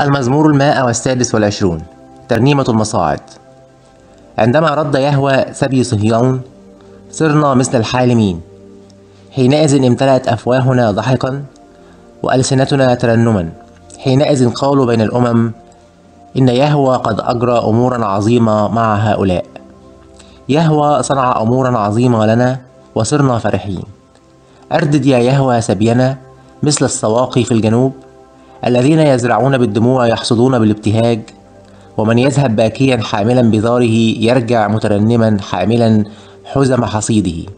المزمور المائة والسادس والعشرون. ترنيمة المصاعد. عندما رد يهوى سبي صهيون صرنا مثل الحالمين. حينئذ امتلأت أفواهنا ضحكا وألسنتنا ترنما. حينئذ قالوا بين الأمم إن يهوى قد أجرى أمورا عظيمة مع هؤلاء. يهوى صنع أمورا عظيمة لنا وصرنا فرحين. أردد يا يهوى سبينا مثل السواقي في الجنوب الذين يزرعون بالدموع يحصدون بالابتهاج ومن يذهب باكيا حاملا بذاره يرجع مترنما حاملا حزم حصيده.